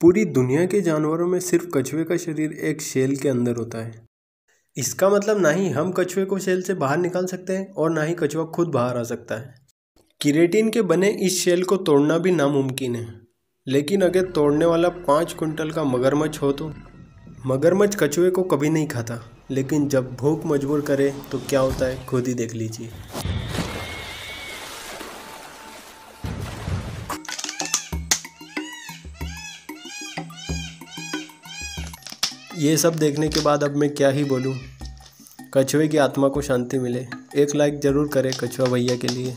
पूरी दुनिया के जानवरों में सिर्फ़ कछुए का शरीर एक शेल के अंदर होता है। इसका मतलब ना ही हम कछुए को शेल से बाहर निकाल सकते हैं और ना ही कछुआ खुद बाहर आ सकता है। किरेटिन के बने इस शेल को तोड़ना भी नामुमकिन है, लेकिन अगर तोड़ने वाला पाँच कुंटल का मगरमच्छ हो तो? मगरमच्छ कछुए को कभी नहीं खाता, लेकिन जब भूख मजबूर करे तो क्या होता है, खुद ही देख लीजिए। ये सब देखने के बाद अब मैं क्या ही बोलूँ? कछुए की आत्मा को शांति मिले। एक लाइक ज़रूर करें कछुआ भैया के लिए।